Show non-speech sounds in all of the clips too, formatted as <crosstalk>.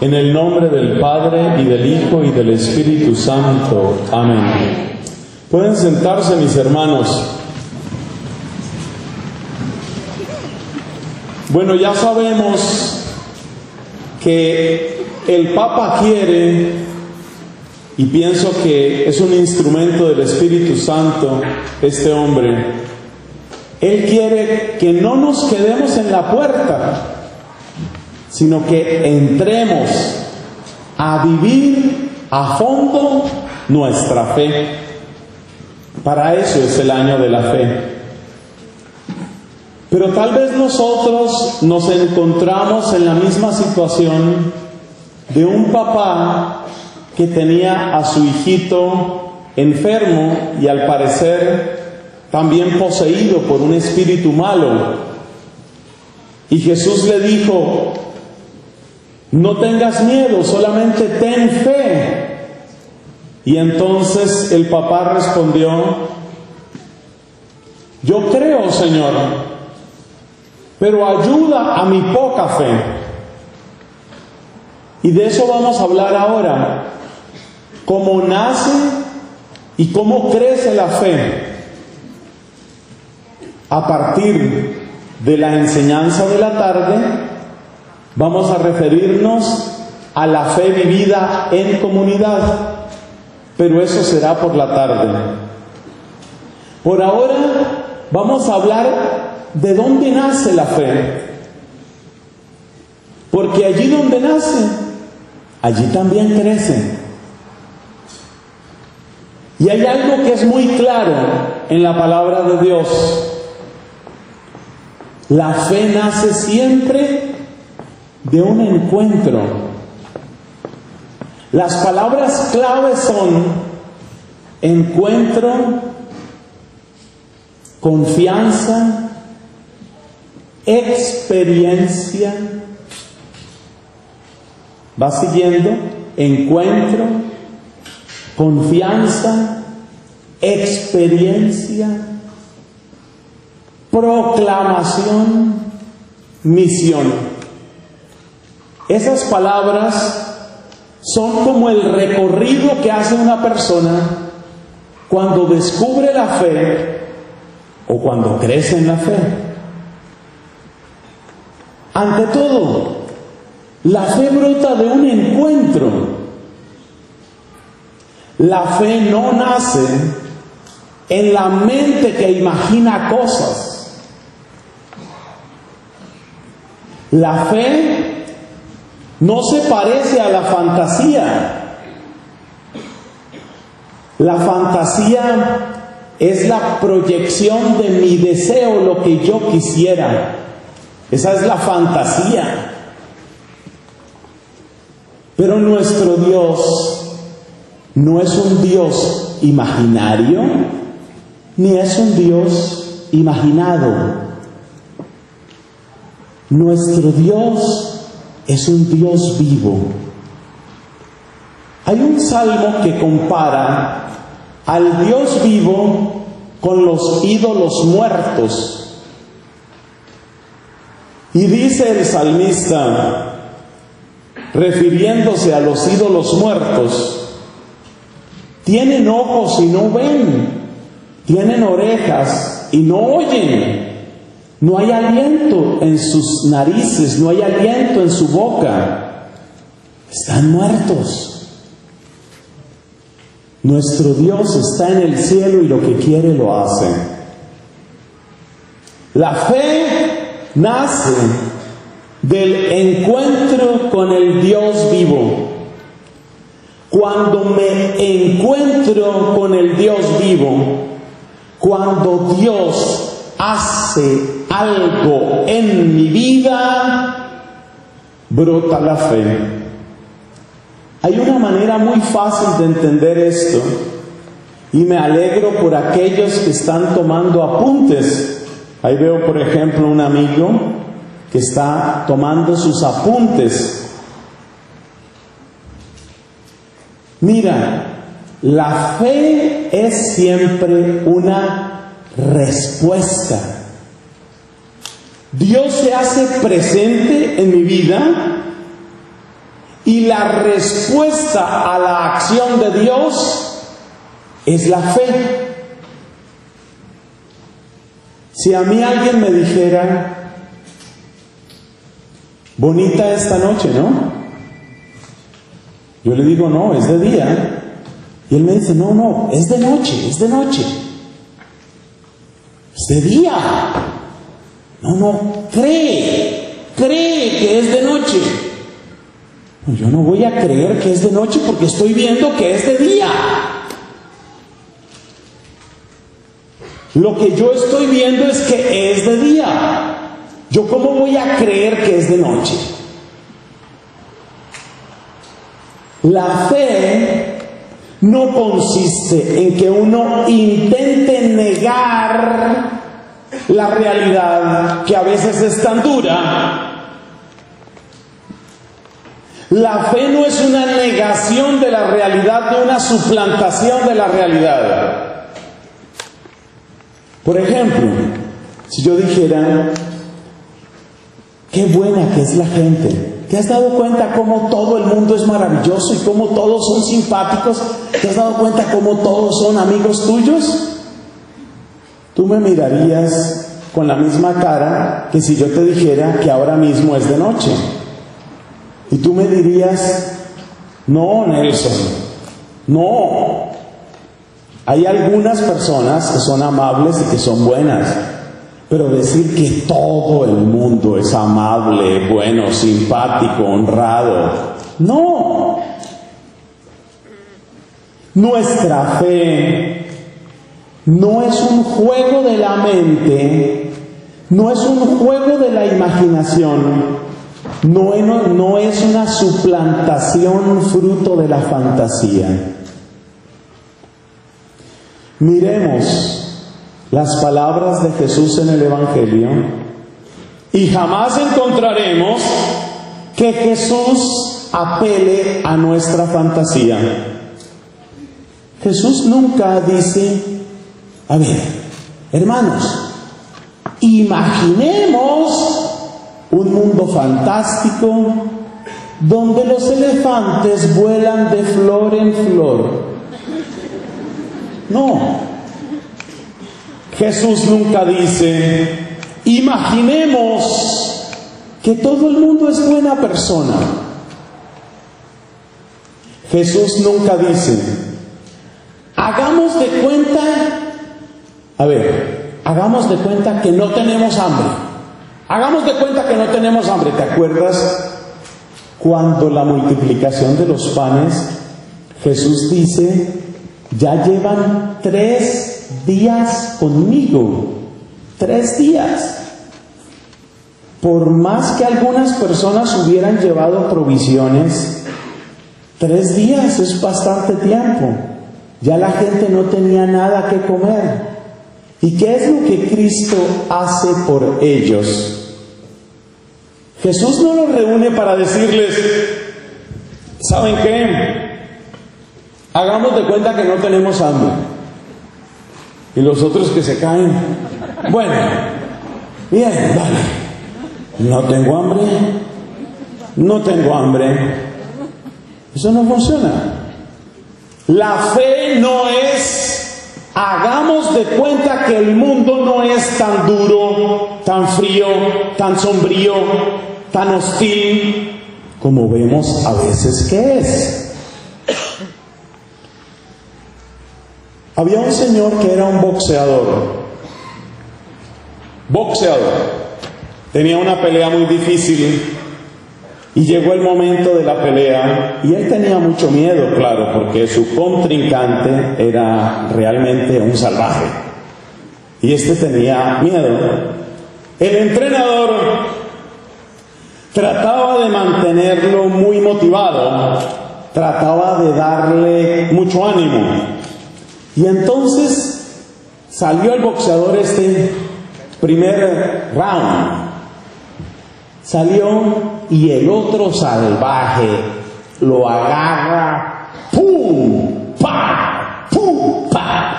En el nombre del Padre y del Hijo y del Espíritu Santo. Amén. Pueden sentarse mis hermanos. Bueno, ya sabemos que el Papa quiere, y pienso que es un instrumento del Espíritu Santo, este hombre, él quiere que no nos quedemos en la puerta, sino que entremos a vivir a fondo nuestra fe. Para eso es el año de la fe. Pero tal vez nosotros nos encontramos en la misma situación de un papá que tenía a su hijito enfermo y al parecer también poseído por un espíritu malo. Y Jesús le dijo, no tengas miedo, solamente ten fe. Y entonces el papá respondió, yo creo, Señor, pero ayuda a mi poca fe. Y de eso vamos a hablar ahora, cómo nace y cómo crece la fe a partir de la enseñanza de la tarde Vamos a referirnos a la fe vivida en comunidad, pero eso será por la tarde. Por ahora vamos a hablar de dónde nace la fe, porque allí donde nace, allí también crece. Y hay algo que es muy claro en la palabra de Dios. La fe nace siempre de un encuentro. Las palabras claves son encuentro, confianza, experiencia. Va siguiendo, encuentro, confianza, experiencia, proclamación, misión. Esas palabras son como el recorrido que hace una persona cuando descubre la fe o cuando crece en la fe. Ante todo, la fe brota de un encuentro. La fe no nace en la mente que imagina cosas. La fe no se parece a la fantasía. La fantasía es la proyección de mi deseo, lo que yo quisiera. Esa es la fantasía. Pero nuestro Dios no es un Dios imaginario, ni es un Dios imaginado. Nuestro Dios es un Dios vivo. Hay un salmo que compara al Dios vivo con los ídolos muertos. Y dice el salmista, refiriéndose a los ídolos muertos, tienen ojos y no ven, tienen orejas y no oyen, no hay aliento en sus narices, no hay aliento en su boca. Están muertos. Nuestro Dios está en el cielo y lo que quiere lo hace. La fe nace del encuentro con el Dios vivo. Cuando me encuentro con el Dios vivo, cuando Dios hace algo en mi vida, brota la fe. Hay una manera muy fácil de entender esto Y me alegro por aquellos que están tomando apuntes. Ahí veo, por ejemplo, un amigo que está tomando sus apuntes. Mira, la fe es siempre una respuesta. Dios se hace presente en mi vida y la respuesta a la acción de Dios es la fe. Si a mí alguien me dijera, bonita esta noche, ¿no? Yo le digo, no, es de día. Y él me dice, no, no, es de noche, es de noche. Es de día. No, no, cree, cree que es de noche. yo no voy a creer que es de noche porque estoy viendo que es de día. Lo que yo estoy viendo es que es de día. ¿Yo cómo voy a creer que es de noche? La fe no consiste en que uno intente negar la realidad que a veces es tan dura. La fe no es una negación de la realidad, de una suplantación de la realidad. Por ejemplo, si yo dijera, qué buena que es la gente, ¿te has dado cuenta cómo todo el mundo es maravilloso y cómo todos son simpáticos? ¿Te has dado cuenta cómo todos son amigos tuyos? Tú me mirarías con la misma cara que si yo te dijera que ahora mismo es de noche. Y tú me dirías, no, Nelson, no, hay algunas personas que son amables y que son buenas, pero decir que todo el mundo es amable, bueno, simpático, honrado, no. Nuestra fe no es un juego de la mente, no es un juego de la imaginación, no, es una suplantación fruto de la fantasía. Miremos las palabras de Jesús en el Evangelio y jamás encontraremos que Jesús apele a nuestra fantasía. Jesús nunca dice, a ver, hermanos, imaginemos un mundo fantástico donde los elefantes vuelan de flor en flor no. Jesús nunca dice, imaginemos que todo el mundo es buena persona. Jesús nunca dice, hagamos de cuenta, a ver, hagamos de cuenta que no tenemos hambre. Hagamos de cuenta que no tenemos hambre. ¿Te acuerdas cuando la multiplicación de los panes, Jesús dice, ya llevan tres días conmigo, tres días. Por más que algunas personas hubieran llevado provisiones, tres días es bastante tiempo. Ya la gente no tenía nada que comer. ¿Y qué es lo que Cristo hace por ellos? Jesús no los reúne para decirles, ¿saben qué? Hagamos de cuenta que no tenemos hambre. Y los otros que se caen. Bueno, bien, vale. No tengo hambre. No tengo hambre. Eso no funciona. La fe no es, hagamos de cuenta que el mundo no es tan duro, tan frío, tan sombrío, tan hostil, como vemos a veces que es. Había un señor que era un boxeador. Boxeador. Tenía una pelea muy difícil y llegó el momento de la pelea y él tenía mucho miedo, claro, porque su contrincante era realmente un salvaje. Y este tenía miedo. El entrenador trataba de mantenerlo muy motivado, trataba de darle mucho ánimo. Y entonces salió el boxeador este primer round. Salió y el otro salvaje lo agarra, ¡pum! ¡pa! ¡pum! ¡pa!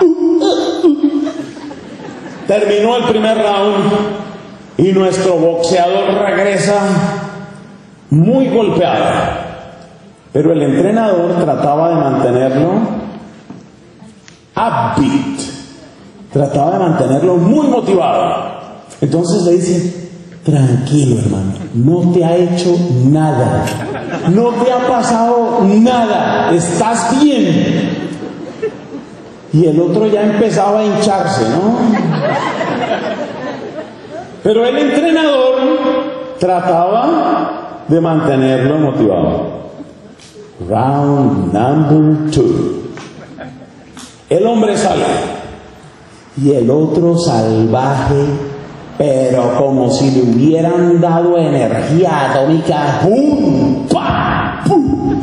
Terminó el primer round y nuestro boxeador regresa muy golpeado. Pero el entrenador trataba de mantenerlo upbeat, trataba de mantenerlo muy motivado. Entonces le dice, tranquilo hermano, no te ha hecho nada, no te ha pasado nada, estás bien. Y el otro ya empezaba a hincharse, ¿no? Pero el entrenador trataba de mantenerlo motivado. Round number two. El hombre sale y el otro salvaje, pero como si le hubieran dado energía atómica. ¡Pum! ¡Pa! ¡Pum!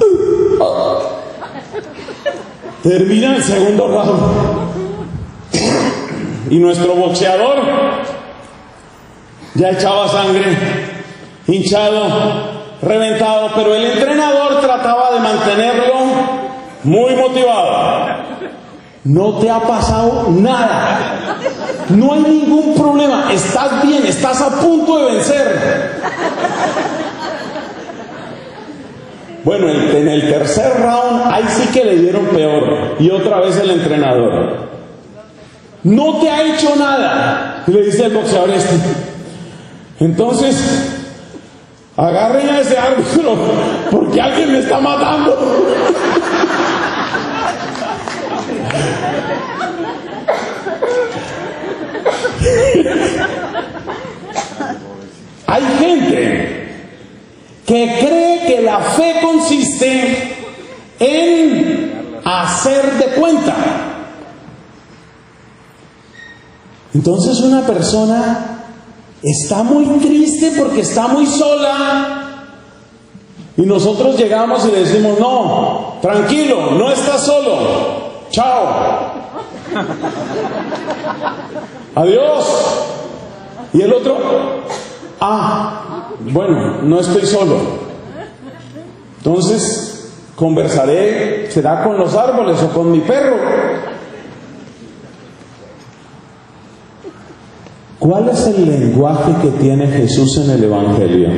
Termina el segundo round. Y nuestro boxeador ya echaba sangre, hinchado, reventado, pero el entrenador trataba de mantenerlo muy motivado. No te ha pasado nada. No hay ningún problema. Estás bien, estás a punto de vencer. Bueno, en el tercer round, ahí sí que le dieron peor. Y otra vez el entrenador. No te ha hecho nada. Le dice el boxeador este. Entonces, agarren a ese árbitro porque alguien me está matando. Hay gente que cree que la fe consiste en hacer de cuenta. Entonces una persona está muy triste porque está muy sola. Y nosotros llegamos y le decimos, no, tranquilo, no estás solo. Chao. <laughs> Adiós. Y el otro, ah, bueno, no estoy solo. Entonces, conversaré, será con los árboles o con mi perro. ¿Cuál es el lenguaje que tiene Jesús en el Evangelio?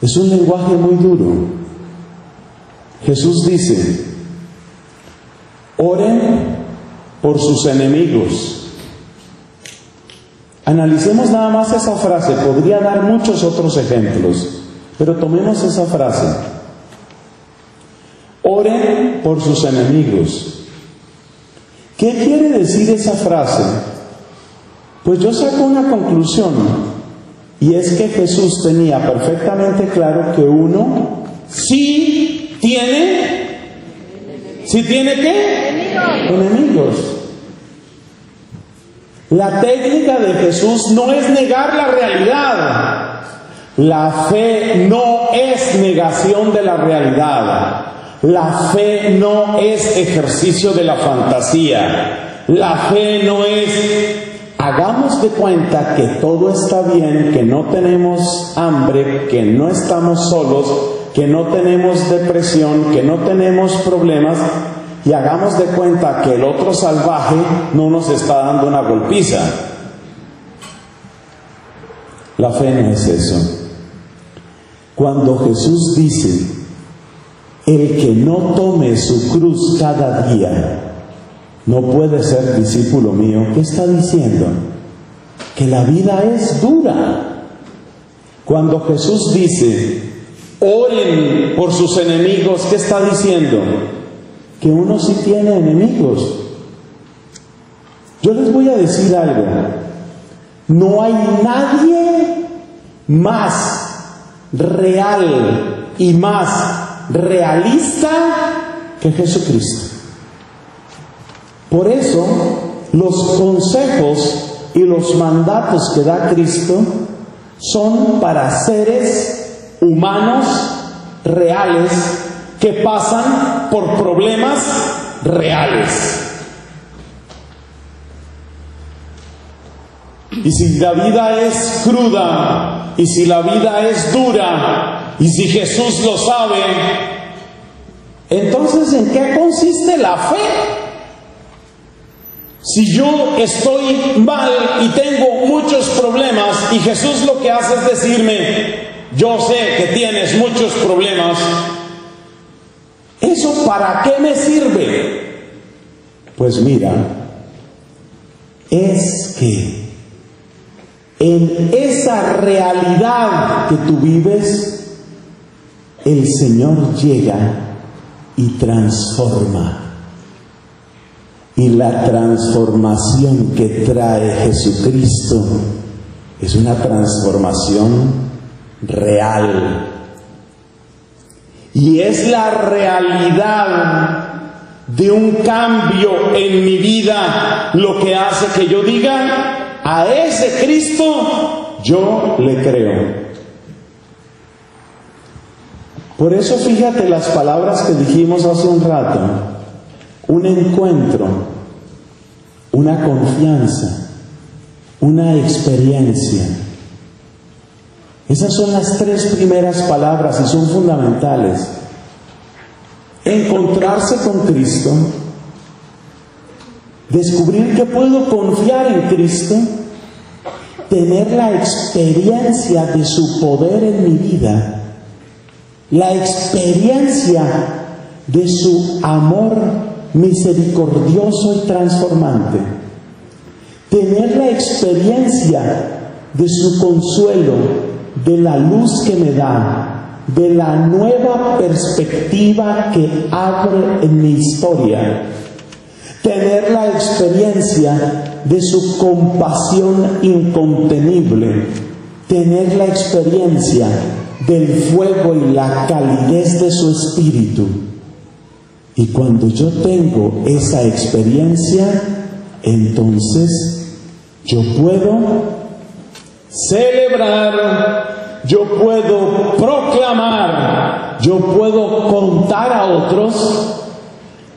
Es un lenguaje muy duro. Jesús dice, oren por sus enemigos. Analicemos nada más esa frase, podría dar muchos otros ejemplos, pero tomemos esa frase. Oren por sus enemigos. ¿Qué quiere decir esa frase? Pues yo saco una conclusión, y es que Jesús tenía perfectamente claro que uno sí tiene, sí tiene qué? Enemigos. La técnica de Jesús no es negar la realidad. La fe no es negación de la realidad. La fe no es ejercicio de la fantasía. La fe no es hagamos de cuenta que todo está bien, que no tenemos hambre, que no estamos solos, que no tenemos depresión, que no tenemos problemas, y hagamos de cuenta que el otro salvaje no nos está dando una golpiza. La fe no es eso. Cuando Jesús dice, el que no tome su cruz cada día no puede ser discípulo mío. ¿Qué está diciendo? Que la vida es dura. Cuando Jesús dice, oren por sus enemigos, ¿qué está diciendo? Que uno sí tiene enemigos. Yo les voy a decir algo. No hay nadie más real y más realista que Jesucristo. Por eso, los consejos y los mandatos que da Cristo son para seres humanos reales que pasan por problemas reales. Y si la vida es cruda, y si la vida es dura, y si Jesús lo sabe, entonces ¿en qué consiste la fe? Si yo estoy mal y tengo muchos problemas y Jesús lo que hace es decirme, yo sé que tienes muchos problemas, ¿eso para qué me sirve? Pues mira, es que en esa realidad que tú vives, el Señor llega y transforma. Y la transformación que trae Jesucristo es una transformación real. Y es la realidad de un cambio en mi vida lo que hace que yo diga, a ese Cristo yo le creo. Por eso fíjate las palabras que dijimos hace un rato un encuentro, una confianza, una experiencia. Esas son las tres primeras palabras y son fundamentales. Encontrarse con Cristo, descubrir que puedo confiar en Cristo, tener la experiencia de su poder en mi vida, la experiencia de su amor misericordioso y transformante. Tener la experiencia de su consuelo, de la luz que me da, de la nueva perspectiva que abre en mi historia. Tener la experiencia de su compasión incontenible. Tener la experiencia del fuego y la calidez de su espíritu y cuando yo tengo esa experiencia, entonces yo puedo celebrar, yo puedo proclamar, yo puedo contar a otros,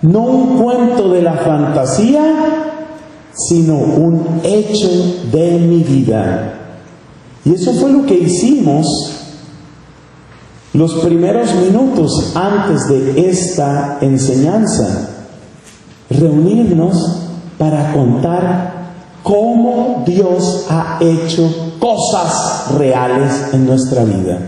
no un cuento de la fantasía, sino un hecho de mi vida. Y eso fue lo que hicimos los primeros minutos antes de esta enseñanza, reunirnos para contar cómo Dios ha hecho cosas reales en nuestra vida.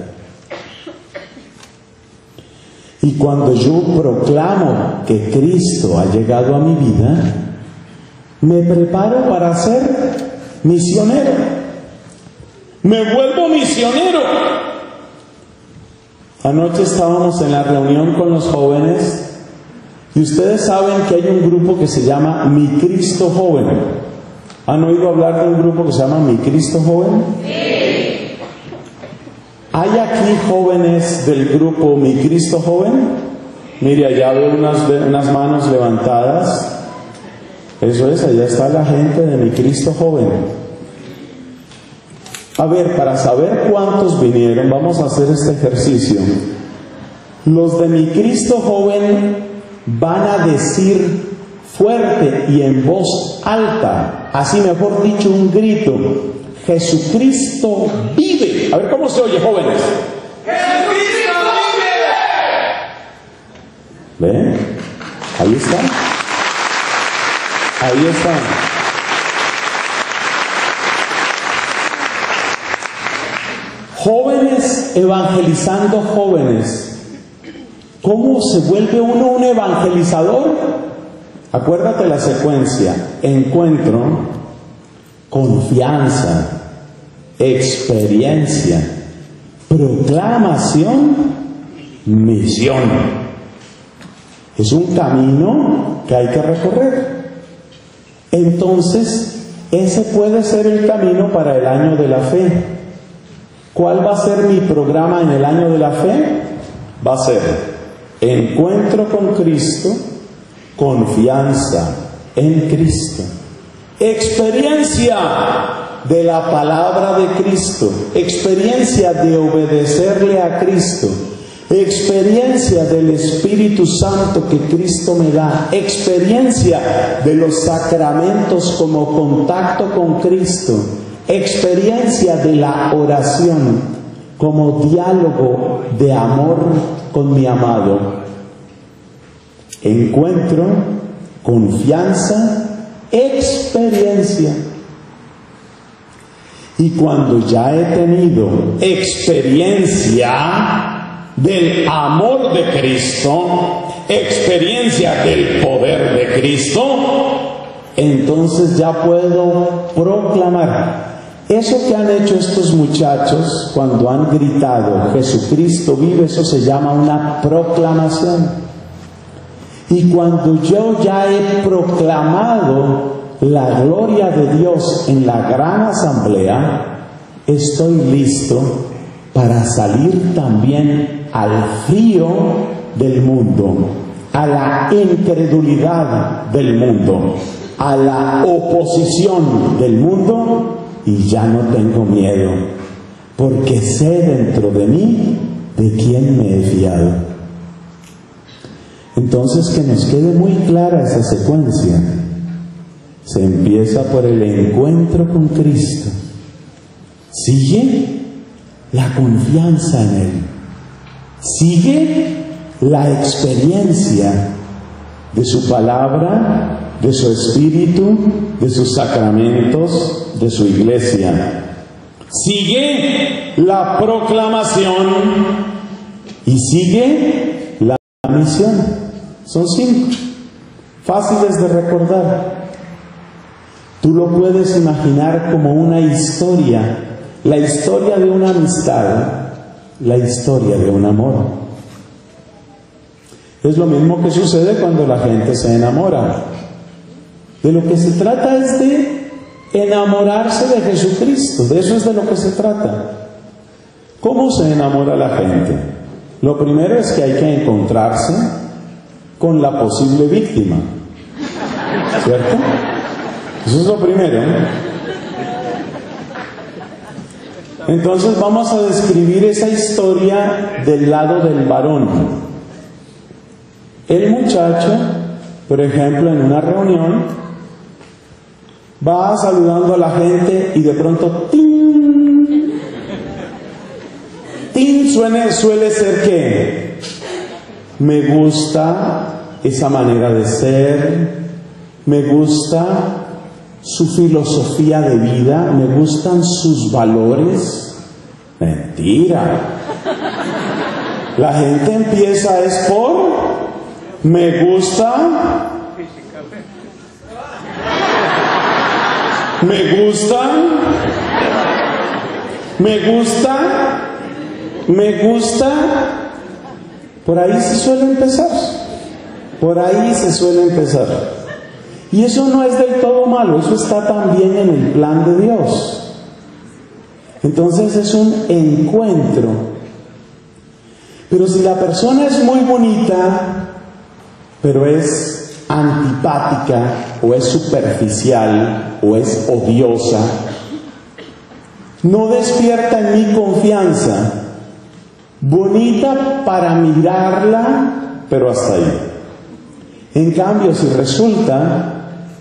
Y cuando yo proclamo que Cristo ha llegado a mi vida, me preparo para ser misionero. Me vuelvo misionero. Anoche estábamos en la reunión con los jóvenes y ustedes saben que hay un grupo que se llama Mi Cristo Joven. ¿Han oído hablar de un grupo que se llama Mi Cristo Joven? Sí. ¿Hay aquí jóvenes del grupo Mi Cristo Joven? Mire, allá veo unas, unas manos levantadas. Eso es, allá está la gente de Mi Cristo Joven. A ver, para saber cuántos vinieron, vamos a hacer este ejercicio. Los de mi Cristo joven van a decir fuerte y en voz alta, así mejor dicho, un grito, Jesucristo vive. A ver cómo se oye, jóvenes. Jesucristo vive. ¿Ven? Ahí está. Ahí está. Jóvenes evangelizando jóvenes. ¿Cómo se vuelve uno un evangelizador? Acuérdate la secuencia. Encuentro, confianza, experiencia, proclamación, misión. Es un camino que hay que recorrer. Entonces, ese puede ser el camino para el año de la fe. ¿Cuál va a ser mi programa en el año de la fe? Va a ser encuentro con Cristo, confianza en Cristo, experiencia de la palabra de Cristo, experiencia de obedecerle a Cristo, experiencia del Espíritu Santo que Cristo me da, experiencia de los sacramentos como contacto con Cristo, experiencia de la oración como diálogo de amor con mi amado. Encuentro, confianza, experiencia. Y cuando ya he tenido experiencia, del amor de Cristo, experiencia del poder de Cristo, entonces ya puedo proclamar. Eso que han hecho estos muchachos cuando han gritado, Jesucristo vive, eso se llama una proclamación. Y cuando yo ya he proclamado la gloria de Dios en la gran asamblea, estoy listo para salir también al frío del mundo, a la incredulidad del mundo, a la oposición del mundo y ya no tengo miedo, porque sé dentro de mí de quién me he fiado. Entonces que nos quede muy clara esa secuencia. Se empieza por el encuentro con Cristo. Sigue la confianza en Él. Sigue la experiencia de su palabra, de su espíritu, de sus sacramentos, de su iglesia. Sigue la proclamación y sigue la misión. Son cinco, fáciles de recordar. Tú lo puedes imaginar como una historia, la historia de una amistad la historia de un amor. Es lo mismo que sucede cuando la gente se enamora. De lo que se trata es de enamorarse de Jesucristo, de eso es de lo que se trata. ¿Cómo se enamora la gente? Lo primero es que hay que encontrarse con la posible víctima, ¿cierto? Eso es lo primero. Entonces vamos a describir esa historia del lado del varón. El muchacho, por ejemplo, en una reunión, va saludando a la gente y de pronto, ¡tin! ¡tin! Suene, suele ser que me gusta esa manera de ser, me gusta su filosofía de vida, me gustan sus valores. Mentira. La gente empieza es por me gusta. Me gusta. Me gusta. Me gusta por ahí se suele empezar por ahí se suele empezar y eso no es del todo malo, eso está también en el plan de Dios. Entonces es un encuentro. Pero si la persona es muy bonita, pero es antipática o es superficial o es odiosa, no despierta en mí confianza. Bonita para mirarla, pero hasta ahí. En cambio, si resulta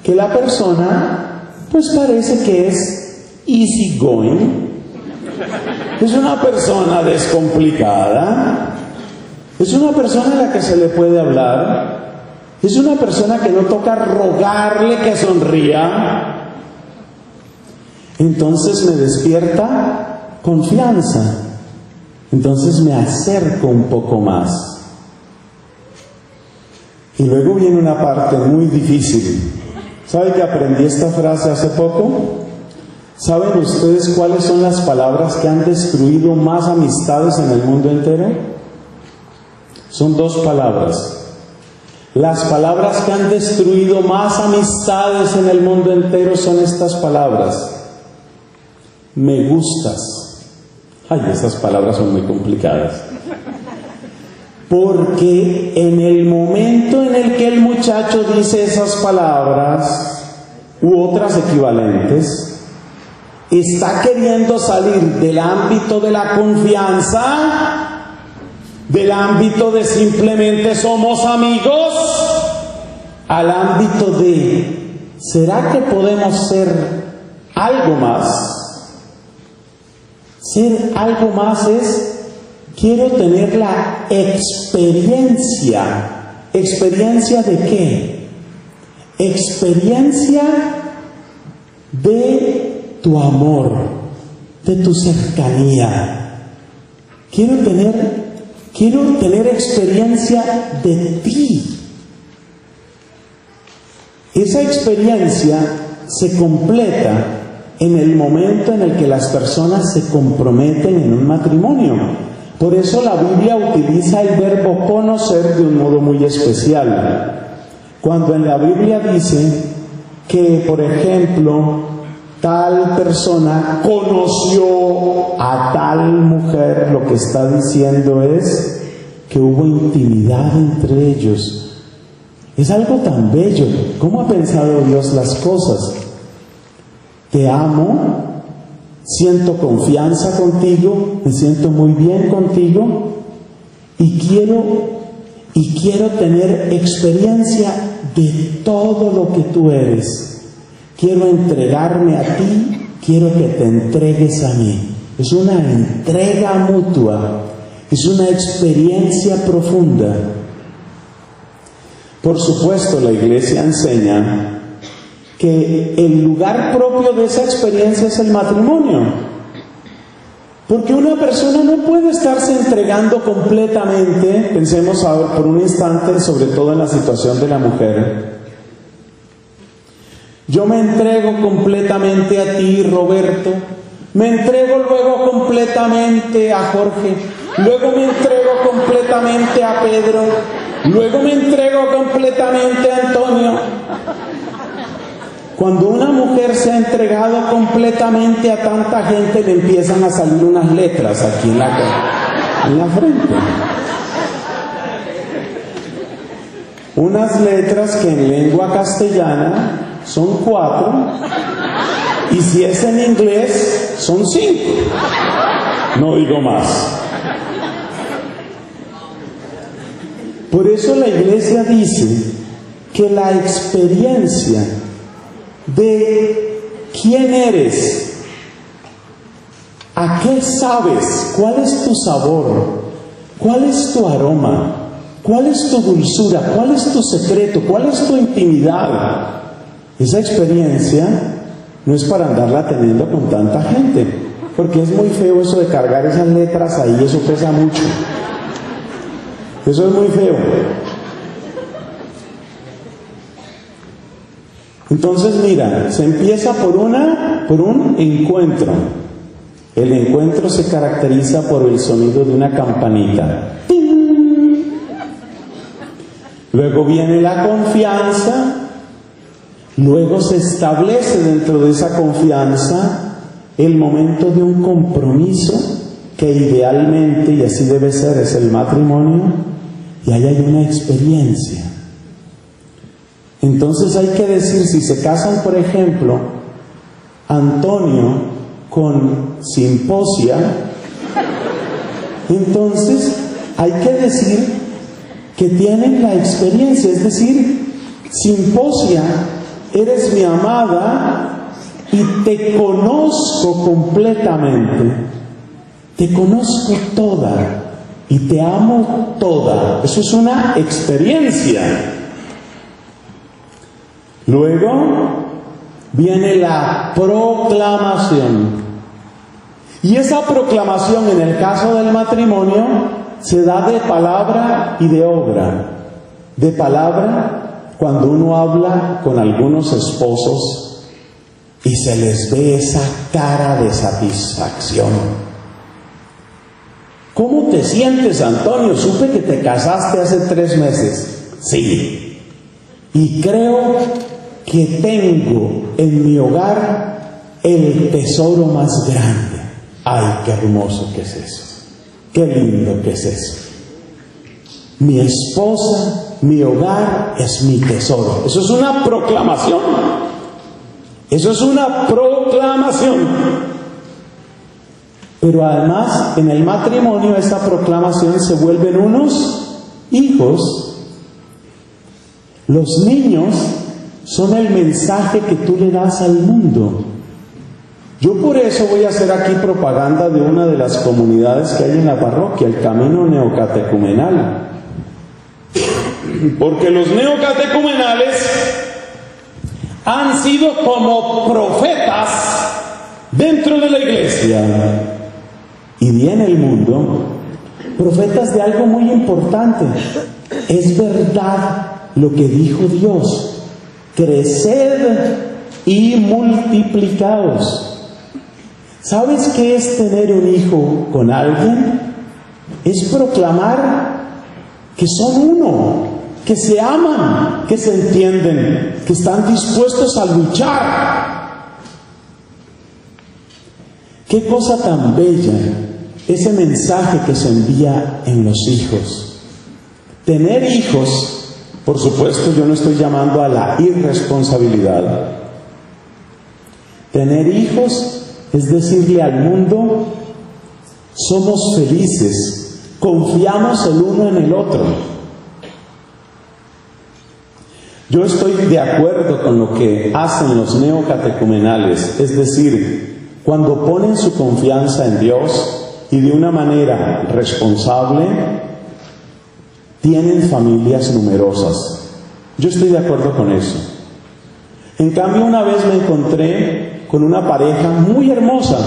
que la persona, pues parece que es easy going, es una persona descomplicada, es una persona a la que se le puede hablar, es una persona que no toca rogarle que sonría, entonces me despierta confianza, entonces me acerco un poco más. Y luego viene una parte muy difícil, ¿Sabe que aprendí esta frase hace poco? ¿Saben ustedes cuáles son las palabras que han destruido más amistades en el mundo entero? Son dos palabras. Las palabras que han destruido más amistades en el mundo entero son estas palabras. Me gustas. Ay, esas palabras son muy complicadas. Porque en el momento en el que el muchacho dice esas palabras u otras equivalentes, está queriendo salir del ámbito de la confianza del ámbito de simplemente somos amigos al ámbito de ¿será que podemos ser algo más? Ser algo más es quiero tener la experiencia. ¿Experiencia de qué? Experiencia de tu amor, de tu cercanía. Quiero tener Quiero tener experiencia de ti. Esa experiencia se completa en el momento en el que las personas se comprometen en un matrimonio. Por eso la Biblia utiliza el verbo conocer de un modo muy especial. Cuando en la Biblia dice que, por ejemplo, tal persona conoció a tal mujer, lo que está diciendo es que hubo intimidad entre ellos. Es algo tan bello. ¿Cómo ha pensado Dios las cosas? Te amo, siento confianza contigo, me siento muy bien contigo y quiero y quiero tener experiencia de todo lo que tú eres quiero entregarme a ti, quiero que te entregues a mí. Es una entrega mutua, es una experiencia profunda. Por supuesto, la iglesia enseña que el lugar propio de esa experiencia es el matrimonio. Porque una persona no puede estarse entregando completamente, pensemos ahora por un instante, sobre todo en la situación de la mujer, yo me entrego completamente a ti, Roberto. Me entrego luego completamente a Jorge. Luego me entrego completamente a Pedro. Luego me entrego completamente a Antonio. Cuando una mujer se ha entregado completamente a tanta gente, le empiezan a salir unas letras aquí en la, en la frente. Unas letras que en lengua castellana son cuatro, y si es en inglés, son cinco. No digo más. Por eso la iglesia dice que la experiencia de quién eres, a qué sabes, cuál es tu sabor, cuál es tu aroma, cuál es tu dulzura, cuál es tu secreto, cuál es tu intimidad, esa experiencia no es para andarla teniendo con tanta gente, porque es muy feo eso de cargar esas letras ahí, eso pesa mucho. Eso es muy feo. Entonces, mira, se empieza por una por un encuentro. El encuentro se caracteriza por el sonido de una campanita. Luego viene la confianza, Luego se establece dentro de esa confianza el momento de un compromiso que idealmente, y así debe ser, es el matrimonio, y ahí hay una experiencia. Entonces hay que decir, si se casan, por ejemplo, Antonio con Simposia, entonces hay que decir que tienen la experiencia, es decir, Simposia eres mi amada y te conozco completamente. Te conozco toda y te amo toda. Eso es una experiencia. Luego viene la proclamación. Y esa proclamación en el caso del matrimonio se da de palabra y de obra. De palabra cuando uno habla con algunos esposos y se les ve esa cara de satisfacción. ¿Cómo te sientes, Antonio? Supe que te casaste hace tres meses. Sí. Y creo que tengo en mi hogar el tesoro más grande. Ay, qué hermoso que es eso. Qué lindo que es eso. Mi esposa mi hogar es mi tesoro. Eso es una proclamación. Eso es una proclamación. Pero además, en el matrimonio, esta proclamación se vuelven unos hijos. Los niños son el mensaje que tú le das al mundo. Yo por eso voy a hacer aquí propaganda de una de las comunidades que hay en la parroquia, el Camino Neocatecumenal. Porque los neocatecumenales han sido como profetas dentro de la iglesia y en el mundo, profetas de algo muy importante. Es verdad lo que dijo Dios, creced y multiplicaos. ¿Sabes qué es tener un hijo con alguien? Es proclamar que son uno, que se aman, que se entienden, que están dispuestos a luchar. Qué cosa tan bella ese mensaje que se envía en los hijos. Tener hijos, por supuesto, yo no estoy llamando a la irresponsabilidad. Tener hijos es decirle al mundo, somos felices, confiamos el uno en el otro. Yo estoy de acuerdo con lo que hacen los neocatecumenales, es decir, cuando ponen su confianza en Dios y de una manera responsable, tienen familias numerosas. Yo estoy de acuerdo con eso. En cambio, una vez me encontré con una pareja muy hermosa,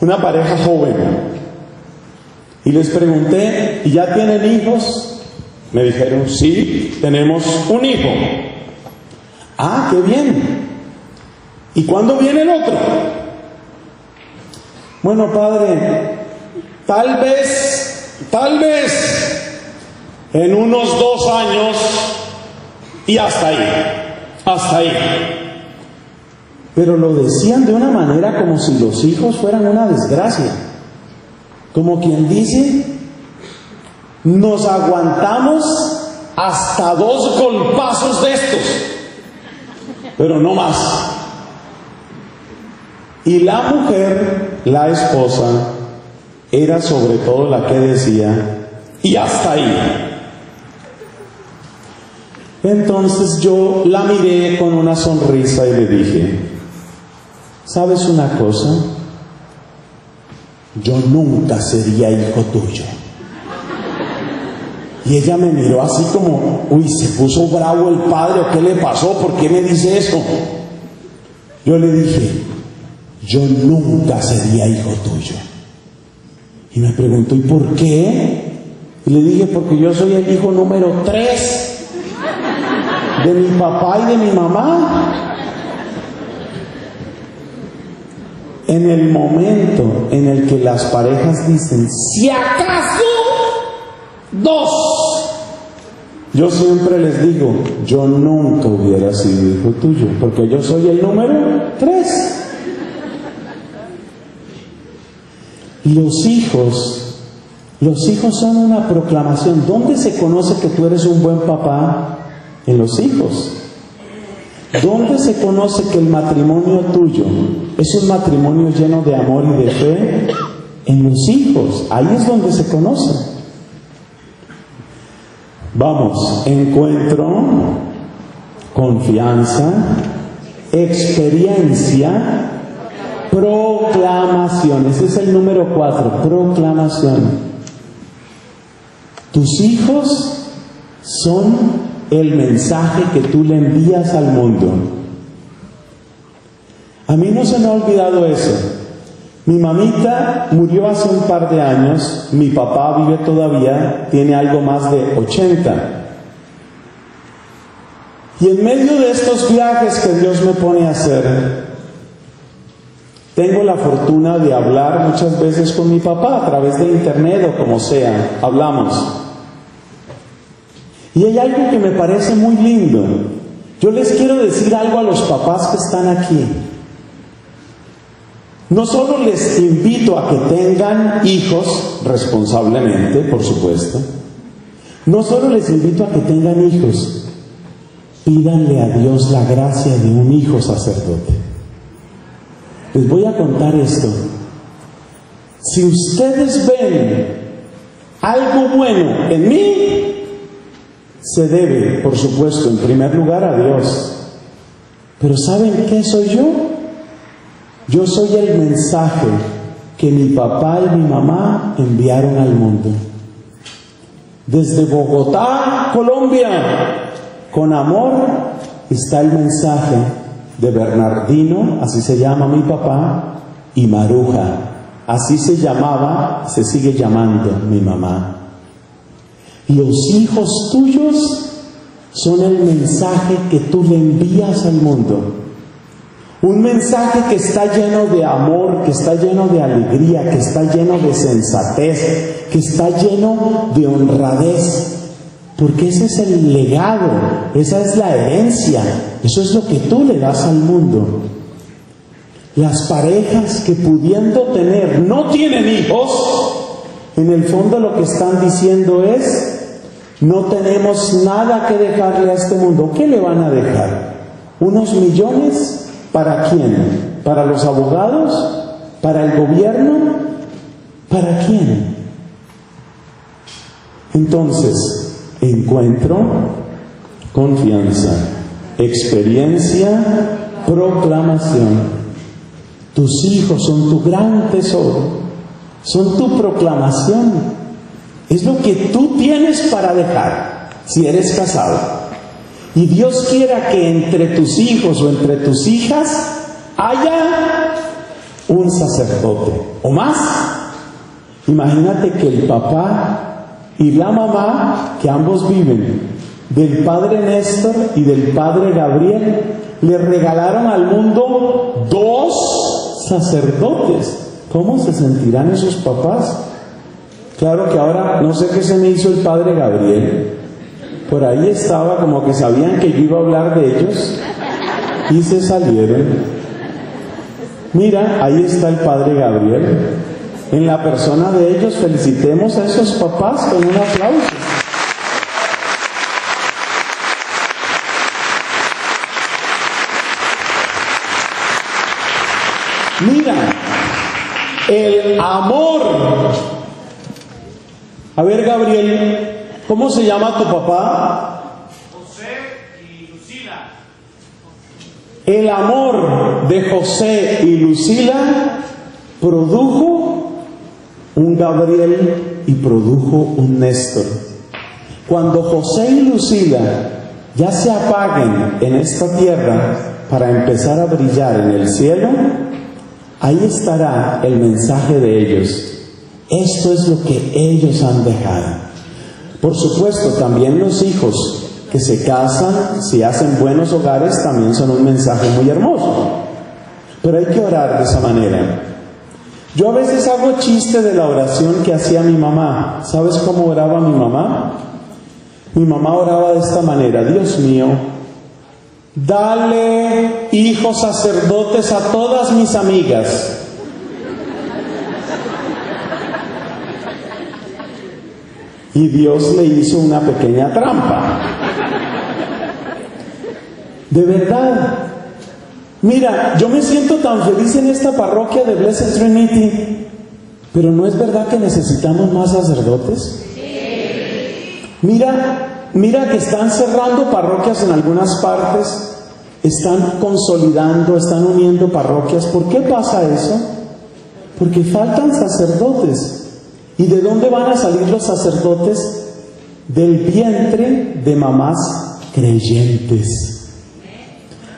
una pareja joven. Y les pregunté, ¿y ya tienen hijos? Me dijeron, sí, tenemos un hijo. Ah, qué bien. ¿Y cuándo viene el otro? Bueno, padre, tal vez, tal vez, en unos dos años y hasta ahí, hasta ahí. Pero lo decían de una manera como si los hijos fueran una desgracia. Como quien dice, nos aguantamos hasta dos golpazos de estos, pero no más. Y la mujer, la esposa, era sobre todo la que decía, y hasta ahí. Entonces yo la miré con una sonrisa y le dije, ¿Sabes una cosa? Yo nunca sería hijo tuyo. Y ella me miró así como, uy, se puso bravo el padre, ¿o qué le pasó? ¿Por qué me dice eso? Yo le dije, yo nunca sería hijo tuyo. Y me preguntó, ¿y por qué? Y le dije, porque yo soy el hijo número tres de mi papá y de mi mamá. En el momento en el que las parejas dicen, si acaso dos, yo siempre les digo, yo nunca hubiera sido hijo tuyo, porque yo soy el número tres. Los hijos, los hijos son una proclamación. ¿Dónde se conoce que tú eres un buen papá? En los hijos. ¿Dónde se conoce que el matrimonio tuyo es un matrimonio lleno de amor y de fe? En los hijos, ahí es donde se conoce. Vamos, encuentro, confianza, experiencia, proclamación. Ese es el número cuatro, proclamación. Tus hijos son el mensaje que tú le envías al mundo. A mí no se me ha olvidado eso. Mi mamita murió hace un par de años, mi papá vive todavía, tiene algo más de 80. Y en medio de estos viajes que Dios me pone a hacer, tengo la fortuna de hablar muchas veces con mi papá a través de internet o como sea, hablamos. Y hay algo que me parece muy lindo. Yo les quiero decir algo a los papás que están aquí. No solo les invito a que tengan hijos responsablemente, por supuesto. No solo les invito a que tengan hijos. Pídanle a Dios la gracia de un hijo sacerdote. Les voy a contar esto. Si ustedes ven algo bueno en mí, se debe, por supuesto, en primer lugar a Dios. Pero ¿saben qué soy yo? Yo soy el mensaje que mi papá y mi mamá enviaron al mundo. Desde Bogotá, Colombia, con amor está el mensaje de Bernardino, así se llama mi papá, y Maruja, así se llamaba, se sigue llamando mi mamá. Los hijos tuyos son el mensaje que tú le envías al mundo. Un mensaje que está lleno de amor, que está lleno de alegría, que está lleno de sensatez, que está lleno de honradez. Porque ese es el legado, esa es la herencia, eso es lo que tú le das al mundo. Las parejas que pudiendo tener no tienen hijos, en el fondo lo que están diciendo es, no tenemos nada que dejarle a este mundo. ¿Qué le van a dejar? ¿Unos millones? ¿Para quién? ¿Para los abogados? ¿Para el gobierno? ¿Para quién? Entonces, encuentro, confianza, experiencia, proclamación. Tus hijos son tu gran tesoro, son tu proclamación. Es lo que tú tienes para dejar si eres casado. Y Dios quiera que entre tus hijos o entre tus hijas haya un sacerdote o más. Imagínate que el papá y la mamá, que ambos viven, del padre Néstor y del padre Gabriel, le regalaron al mundo dos sacerdotes. ¿Cómo se sentirán esos papás? Claro que ahora no sé qué se me hizo el padre Gabriel. Por ahí estaba como que sabían que yo iba a hablar de ellos y se salieron. Mira, ahí está el padre Gabriel. En la persona de ellos felicitemos a esos papás con un aplauso. Mira, el amor a ver, Gabriel, ¿cómo se llama tu papá? José y Lucila. El amor de José y Lucila produjo un Gabriel y produjo un Néstor. Cuando José y Lucila ya se apaguen en esta tierra para empezar a brillar en el cielo, ahí estará el mensaje de ellos esto es lo que ellos han dejado. Por supuesto, también los hijos que se casan, si hacen buenos hogares, también son un mensaje muy hermoso. Pero hay que orar de esa manera. Yo a veces hago chiste de la oración que hacía mi mamá. ¿Sabes cómo oraba mi mamá? Mi mamá oraba de esta manera, Dios mío, dale hijos sacerdotes a todas mis amigas y Dios le hizo una pequeña trampa. De verdad. Mira, yo me siento tan feliz en esta parroquia de Blessed Trinity, pero ¿no es verdad que necesitamos más sacerdotes? Mira, mira que están cerrando parroquias en algunas partes, están consolidando, están uniendo parroquias. ¿Por qué pasa eso? Porque faltan sacerdotes. ¿Y de dónde van a salir los sacerdotes? Del vientre de mamás creyentes.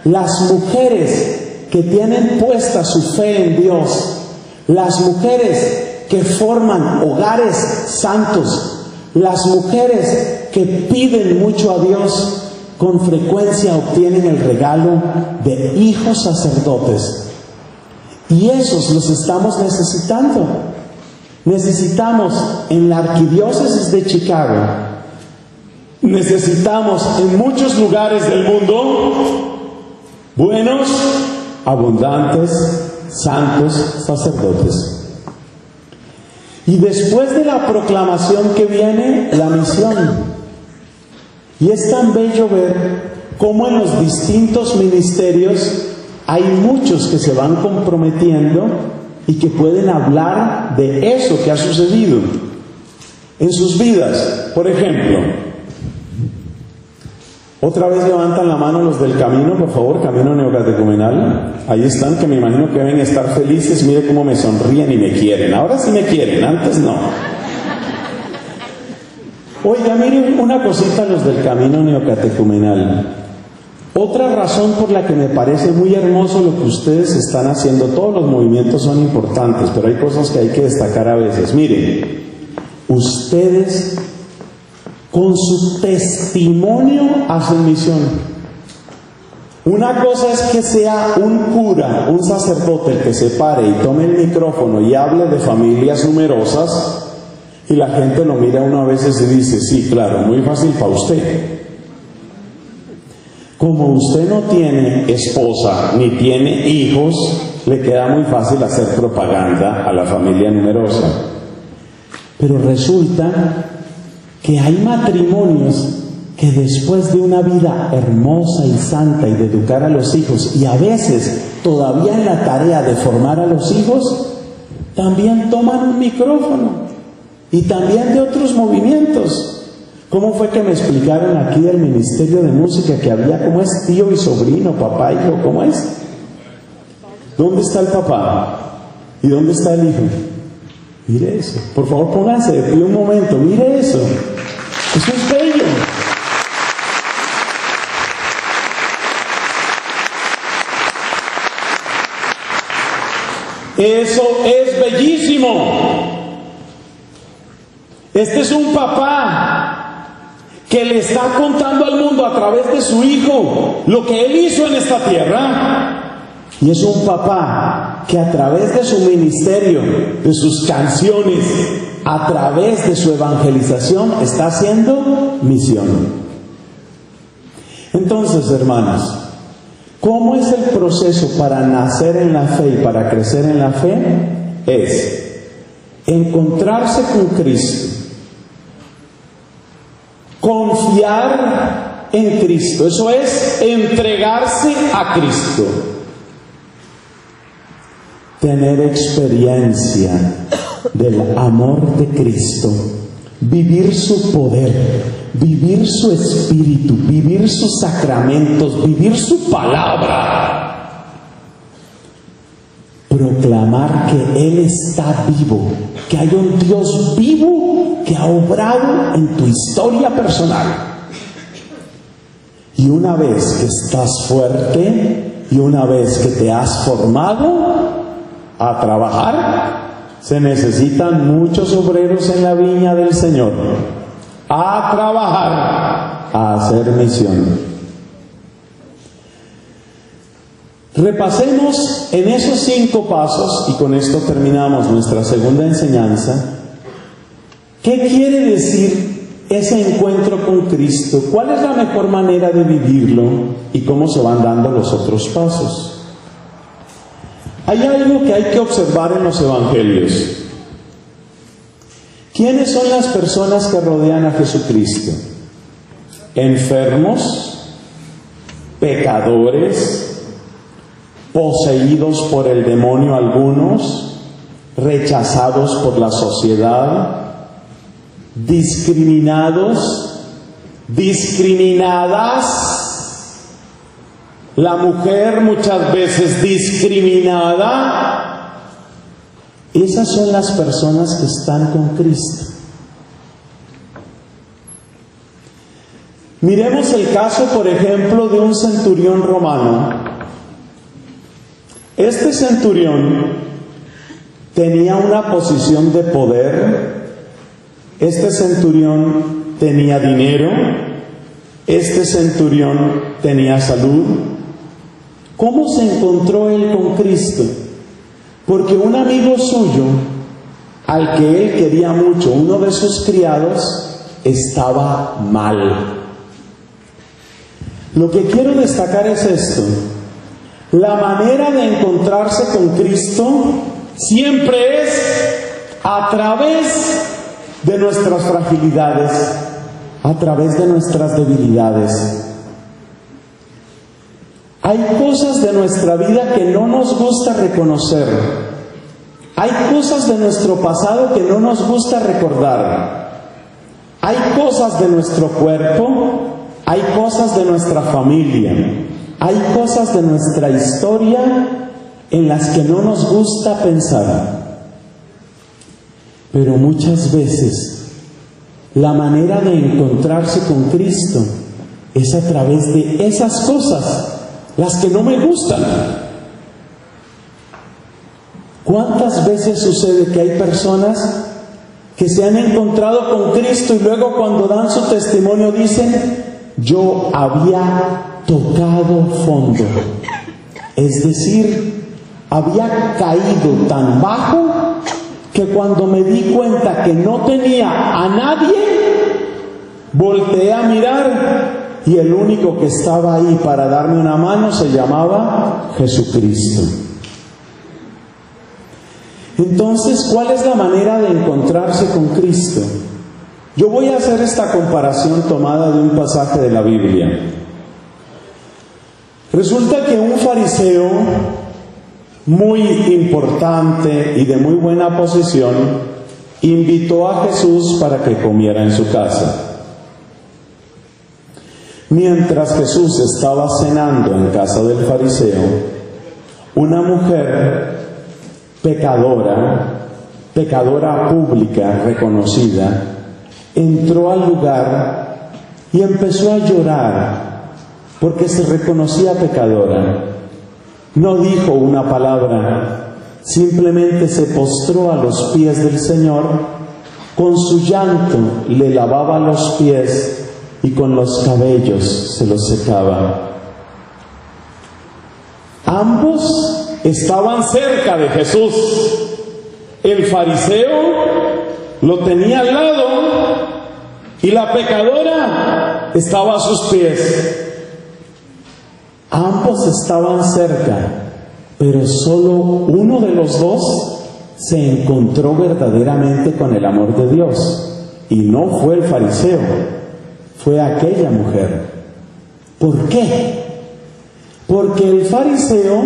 Las mujeres que tienen puesta su fe en Dios, las mujeres que forman hogares santos, las mujeres que piden mucho a Dios, con frecuencia obtienen el regalo de hijos sacerdotes. Y esos los estamos necesitando. Necesitamos en la arquidiócesis de Chicago, necesitamos en muchos lugares del mundo buenos, abundantes, santos sacerdotes. Y después de la proclamación que viene, la misión. Y es tan bello ver cómo en los distintos ministerios hay muchos que se van comprometiendo y que pueden hablar de eso que ha sucedido en sus vidas. Por ejemplo, otra vez levantan la mano los del camino, por favor, camino neocatecumenal. Ahí están, que me imagino que deben estar felices. Mire cómo me sonríen y me quieren. Ahora sí me quieren, antes no. Oiga, miren una cosita los del camino neocatecumenal. Otra razón por la que me parece muy hermoso lo que ustedes están haciendo, todos los movimientos son importantes, pero hay cosas que hay que destacar a veces. Miren, ustedes con su testimonio hacen misión. Una cosa es que sea un cura, un sacerdote el que se pare y tome el micrófono y hable de familias numerosas y la gente lo mira una vez y dice, sí, claro, muy fácil para usted. Como usted no tiene esposa ni tiene hijos, le queda muy fácil hacer propaganda a la familia numerosa. Pero resulta que hay matrimonios que después de una vida hermosa y santa y de educar a los hijos y a veces todavía en la tarea de formar a los hijos, también toman un micrófono y también de otros movimientos. ¿Cómo fue que me explicaron aquí del Ministerio de Música que había, cómo es tío y sobrino, papá hijo? ¿Cómo es? ¿Dónde está el papá? ¿Y dónde está el hijo? Mire eso. Por favor, pónganse de pie un momento. Mire. Eso es bello. Eso es bellísimo. Este es un papá que le está contando al mundo a través de su hijo lo que él hizo en esta tierra. Y es un papá que a través de su ministerio, de sus canciones, a través de su evangelización, está haciendo misión. Entonces, hermanos, ¿cómo es el proceso para nacer en la fe y para crecer en la fe? Es encontrarse con Cristo, confiar en Cristo, eso es entregarse a Cristo tener experiencia del amor de Cristo, vivir su poder, vivir su espíritu, vivir sus sacramentos, vivir su palabra, proclamar que Él está vivo, que hay un Dios vivo que ha obrado en tu historia personal. Y una vez que estás fuerte y una vez que te has formado, a trabajar, se necesitan muchos obreros en la viña del Señor. A trabajar, a hacer misión. Repasemos en esos cinco pasos, y con esto terminamos nuestra segunda enseñanza, ¿qué quiere decir ese encuentro con Cristo? ¿Cuál es la mejor manera de vivirlo? ¿Y cómo se van dando los otros pasos? Hay algo que hay que observar en los evangelios. ¿Quiénes son las personas que rodean a Jesucristo? Enfermos, pecadores, poseídos por el demonio algunos, rechazados por la sociedad, discriminados, discriminadas, la mujer muchas veces discriminada. Esas son las personas que están con Cristo. Miremos el caso, por ejemplo, de un centurión romano. Este centurión tenía una posición de poder, este centurión tenía dinero, este centurión tenía salud, ¿Cómo se encontró él con Cristo? Porque un amigo suyo, al que él quería mucho, uno de sus criados, estaba mal. Lo que quiero destacar es esto. La manera de encontrarse con Cristo siempre es a través de nuestras fragilidades, a través de nuestras debilidades. Hay cosas de nuestra vida que no nos gusta reconocer. Hay cosas de nuestro pasado que no nos gusta recordar. Hay cosas de nuestro cuerpo, hay cosas de nuestra familia, hay cosas de nuestra historia en las que no nos gusta pensar. Pero muchas veces la manera de encontrarse con Cristo es a través de esas cosas, las que no me gustan. ¿Cuántas veces sucede que hay personas que se han encontrado con Cristo y luego cuando dan su testimonio dicen, yo había tocado fondo? Es decir, había caído tan bajo que cuando me di cuenta que no tenía a nadie, volteé a mirar y el único que estaba ahí para darme una mano se llamaba Jesucristo. Entonces, ¿cuál es la manera de encontrarse con Cristo? Yo voy a hacer esta comparación tomada de un pasaje de la Biblia. Resulta que un fariseo muy importante y de muy buena posición invitó a Jesús para que comiera en su casa. Mientras Jesús estaba cenando en casa del fariseo, una mujer pecadora, pecadora pública reconocida, entró al lugar y empezó a llorar porque se reconocía pecadora. No dijo una palabra, simplemente se postró a los pies del Señor, con su llanto le lavaba los pies y con los cabellos se los secaba. Ambos estaban cerca de Jesús. El fariseo lo tenía al lado y la pecadora estaba a sus pies. Ambos estaban cerca, pero solo uno de los dos se encontró verdaderamente con el amor de Dios. Y no fue el fariseo, fue aquella mujer. ¿Por qué? Porque el fariseo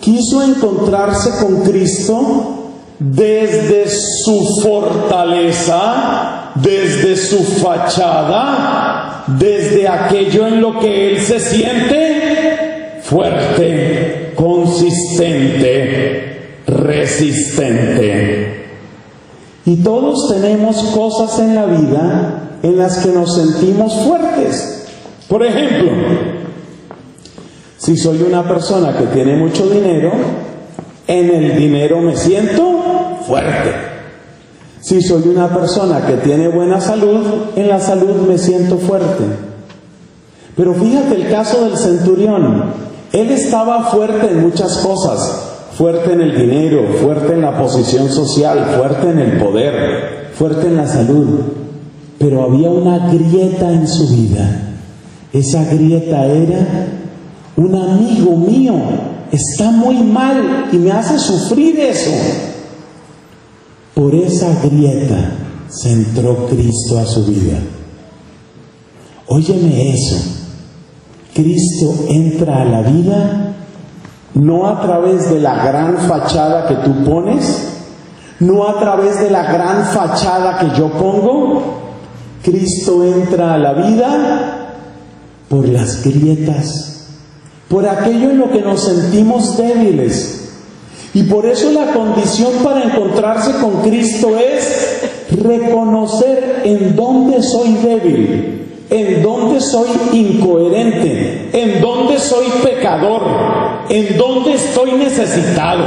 quiso encontrarse con Cristo desde su fortaleza, desde su fachada, desde aquello en lo que él se siente fuerte, consistente, resistente. Y todos tenemos cosas en la vida en las que nos sentimos fuertes. Por ejemplo, si soy una persona que tiene mucho dinero, en el dinero me siento fuerte. Si soy una persona que tiene buena salud, en la salud me siento fuerte. Pero fíjate el caso del centurión. Él estaba fuerte en muchas cosas. Fuerte en el dinero, fuerte en la posición social, fuerte en el poder, fuerte en la salud. Pero había una grieta en su vida. Esa grieta era un amigo mío está muy mal y me hace sufrir eso. Por esa grieta se entró Cristo a su vida. Óyeme eso. Cristo entra a la vida no a través de la gran fachada que tú pones, no a través de la gran fachada que yo pongo. Cristo entra a la vida por las grietas por aquello en lo que nos sentimos débiles. Y por eso la condición para encontrarse con Cristo es reconocer en dónde soy débil, en dónde soy incoherente, en dónde soy pecador, en dónde estoy necesitado.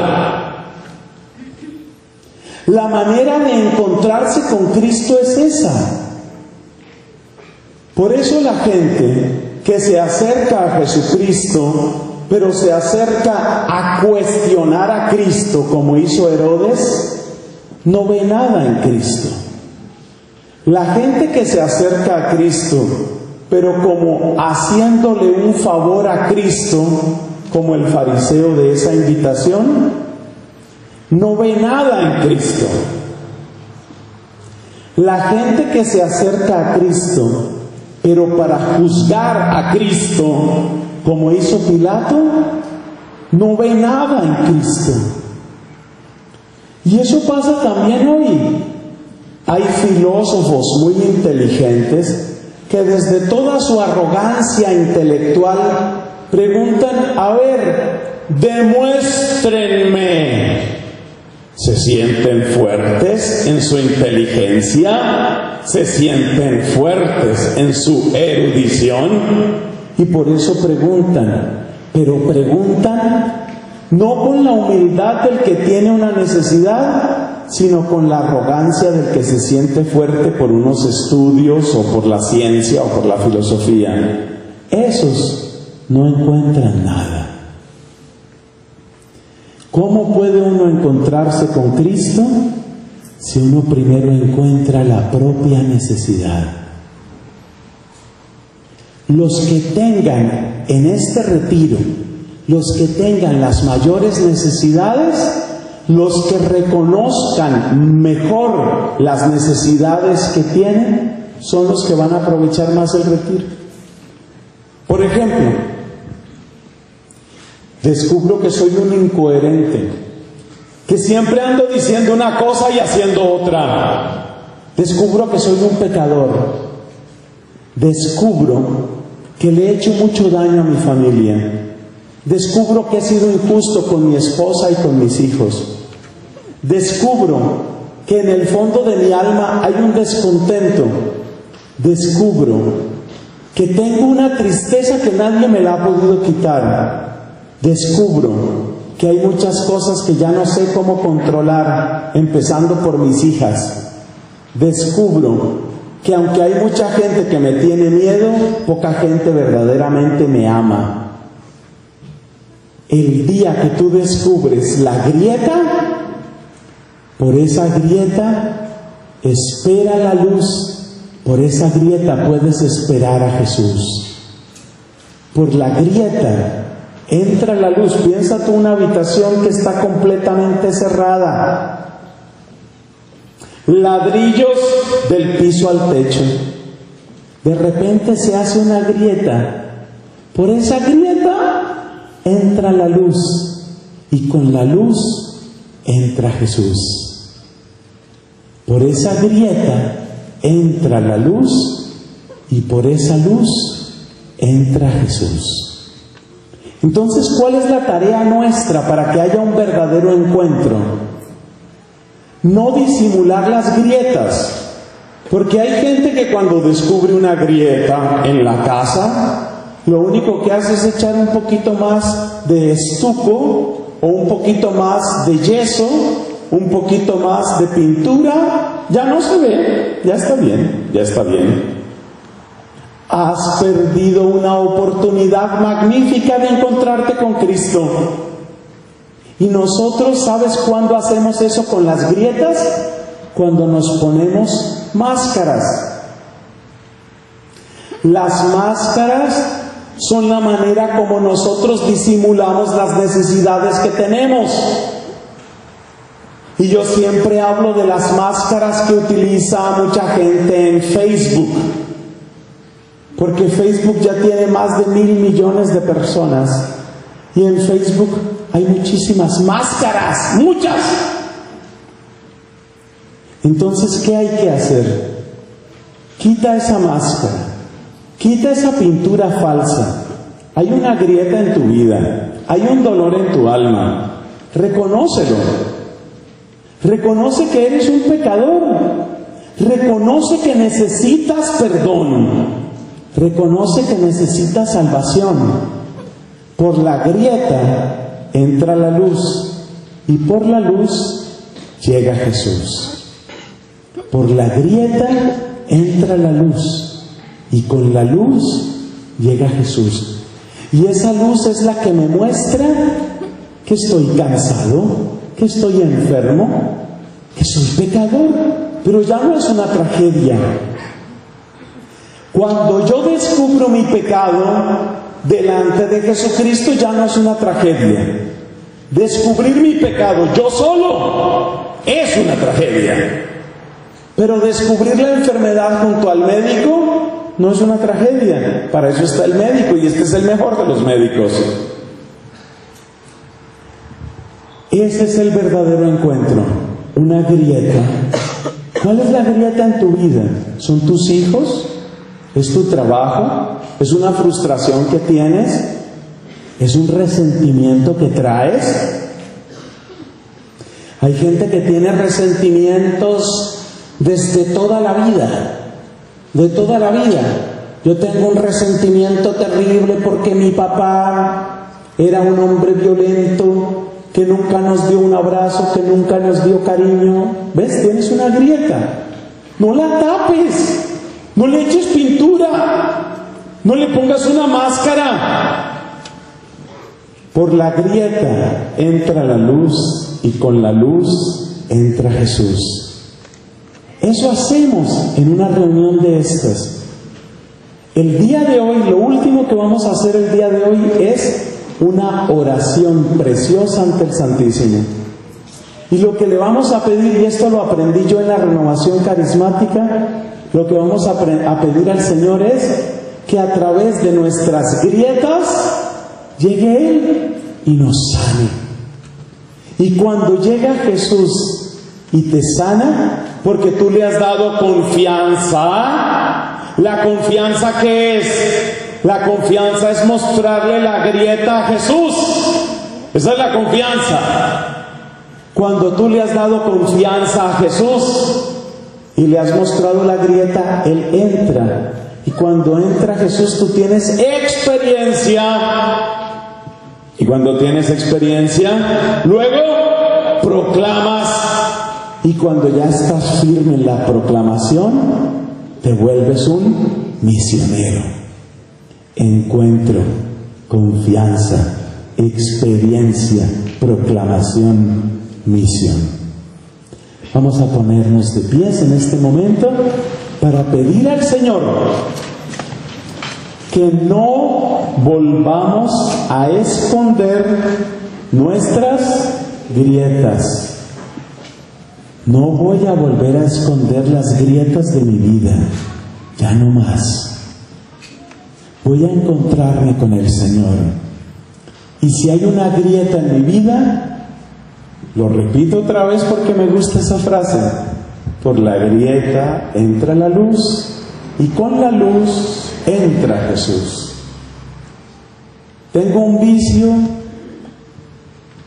La manera de encontrarse con Cristo es esa. Por eso la gente que se acerca a Jesucristo, pero se acerca a cuestionar a Cristo como hizo Herodes, no ve nada en Cristo. La gente que se acerca a Cristo, pero como haciéndole un favor a Cristo, como el fariseo de esa invitación, no ve nada en Cristo. La gente que se acerca a Cristo, pero para juzgar a Cristo, como hizo Pilato, no ve nada en Cristo. Y eso pasa también hoy. Hay filósofos muy inteligentes que desde toda su arrogancia intelectual preguntan, a ver, demuéstrenme. Se sienten fuertes en su inteligencia, se sienten fuertes en su erudición y por eso preguntan, pero preguntan no con la humildad del que tiene una necesidad, sino con la arrogancia del que se siente fuerte por unos estudios o por la ciencia o por la filosofía. Esos no encuentran nada. ¿Cómo puede uno encontrarse con Cristo si uno primero encuentra la propia necesidad? Los que tengan en este retiro, los que tengan las mayores necesidades, los que reconozcan mejor las necesidades que tienen, son los que van a aprovechar más el retiro. Por ejemplo, descubro que soy un incoherente, que siempre ando diciendo una cosa y haciendo otra. Descubro que soy un pecador. Descubro que le he hecho mucho daño a mi familia. Descubro que he sido injusto con mi esposa y con mis hijos. Descubro que en el fondo de mi alma hay un descontento. Descubro que tengo una tristeza que nadie me la ha podido quitar. Descubro que hay muchas cosas que ya no sé cómo controlar, empezando por mis hijas. Descubro que aunque hay mucha gente que me tiene miedo, poca gente verdaderamente me ama. El día que tú descubres la grieta, por esa grieta espera la luz, por esa grieta puedes esperar a Jesús. Por la grieta entra la luz, piensa tú una habitación que está completamente cerrada, ladrillos del piso al techo. De repente se hace una grieta. Por esa grieta entra la luz y con la luz entra Jesús. Por esa grieta entra la luz y por esa luz entra Jesús. Entonces, ¿cuál es la tarea nuestra para que haya un verdadero encuentro? no disimular las grietas. Porque hay gente que cuando descubre una grieta en la casa, lo único que hace es echar un poquito más de estuco o un poquito más de yeso, un poquito más de pintura, ya no se ve, ya está bien, ya está bien. Has perdido una oportunidad magnífica de encontrarte con Cristo. Y nosotros, ¿sabes cuándo hacemos eso con las grietas? Cuando nos ponemos máscaras. Las máscaras son la manera como nosotros disimulamos las necesidades que tenemos. Y yo siempre hablo de las máscaras que utiliza mucha gente en Facebook. Porque Facebook ya tiene más de mil millones de personas. Y en Facebook hay muchísimas máscaras, muchas. Entonces, ¿qué hay que hacer? Quita esa máscara, quita esa pintura falsa. Hay una grieta en tu vida, hay un dolor en tu alma. Reconócelo. Reconoce que eres un pecador. Reconoce que necesitas perdón. Reconoce que necesitas salvación. Por la grieta entra la luz y por la luz llega Jesús. Por la grieta entra la luz y con la luz llega Jesús. Y esa luz es la que me muestra que estoy cansado, que estoy enfermo, que soy pecador, pero ya no es una tragedia. Cuando yo descubro mi pecado, delante de Jesucristo ya no es una tragedia. Descubrir mi pecado yo solo es una tragedia. Pero descubrir la enfermedad junto al médico no es una tragedia. Para eso está el médico y este es el mejor de los médicos. Ese es el verdadero encuentro. una grieta. ¿Cuál es la grieta en tu vida? ¿Son tus hijos? ¿Es tu trabajo? ¿Es una frustración que tienes? ¿Es un resentimiento que traes? Hay gente que tiene resentimientos desde toda la vida, de toda la vida. Yo tengo un resentimiento terrible porque mi papá era un hombre violento, que nunca nos dio un abrazo, que nunca nos dio cariño. ¿Ves? Tienes una grieta. No la tapes, no le eches pintura, no le pongas una máscara. Por la grieta entra la luz y con la luz entra Jesús. Eso hacemos en una reunión de estas. El día de hoy, lo último que vamos a hacer el día de hoy es una oración preciosa ante el Santísimo. Y lo que le vamos a pedir, y esto lo aprendí yo en la renovación carismática, lo que vamos a, pedir al Señor es que a través de nuestras grietas llegue Él y nos sane. Y cuando llega Jesús y te sana, porque tú le has dado confianza, la confianza que es, la confianza es mostrarle la grieta a Jesús. Esa es la confianza. Cuando tú le has dado confianza a Jesús y le has mostrado la grieta, Él entra. Y cuando entra Jesús, tú tienes experiencia. Y cuando tienes experiencia, luego proclamas. Y cuando ya estás firme en la proclamación, te vuelves un misionero. Encuentro, confianza, experiencia, proclamación, misión. Vamos a ponernos de pies en este momento para pedir al Señor que no volvamos a esconder nuestras grietas no voy a volver a esconder las grietas de mi vida, ya no más. Voy a encontrarme con el Señor. Y si hay una grieta en mi vida, lo repito otra vez porque me gusta esa frase, por la grieta entra la luz y con la luz entra Jesús. Tengo un vicio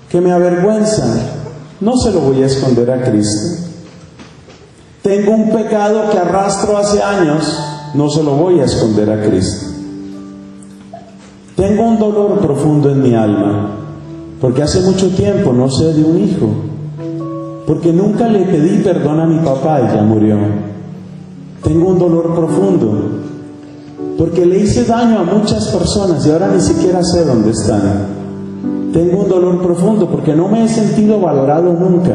que me avergüenza, no se lo voy a esconder a Cristo. Tengo un pecado que arrastro hace años, no se lo voy a esconder a Cristo. Tengo un dolor profundo en mi alma, porque hace mucho tiempo no sé de un hijo, porque nunca le pedí perdón a mi papá y ya murió. Tengo un dolor profundo, porque le hice daño a muchas personas y ahora ni siquiera sé dónde están. Tengo un dolor profundo porque no me he sentido valorado nunca.